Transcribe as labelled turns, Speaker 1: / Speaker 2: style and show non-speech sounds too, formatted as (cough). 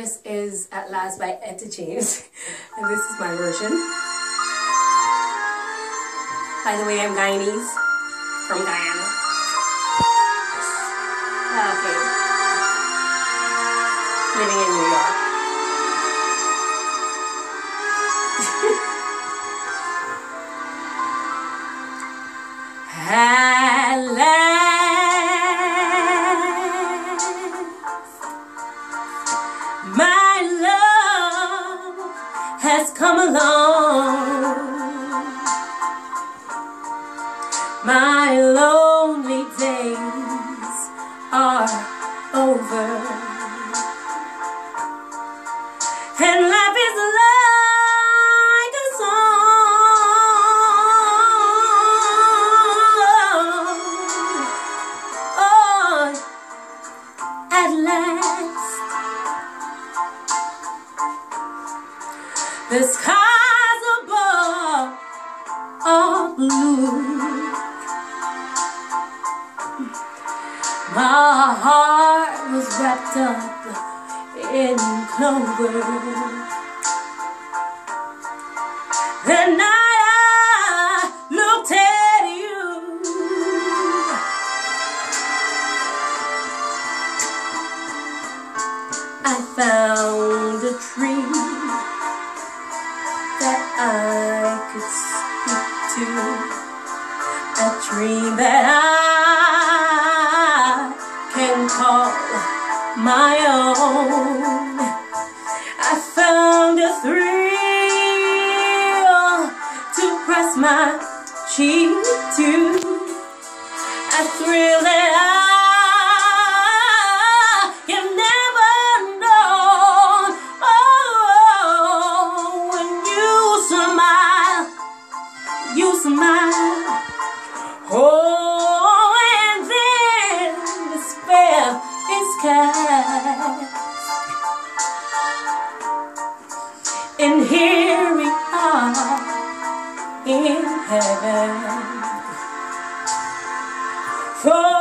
Speaker 1: This is At Last by Etta James, and this is my version. By the way, I'm Guyanese, from Guyana. Okay. Living in New York. (laughs) At has come along. My lonely days are over, and life is like a song. Oh, at last, the skies above are blue. My heart was wrapped up in clover. The night I looked at you, I found a tree to, a dream that I can call my own. I found a thrill to press my cheek to, a thrill smile. Oh, and then despair is cast. And here we are in heaven. For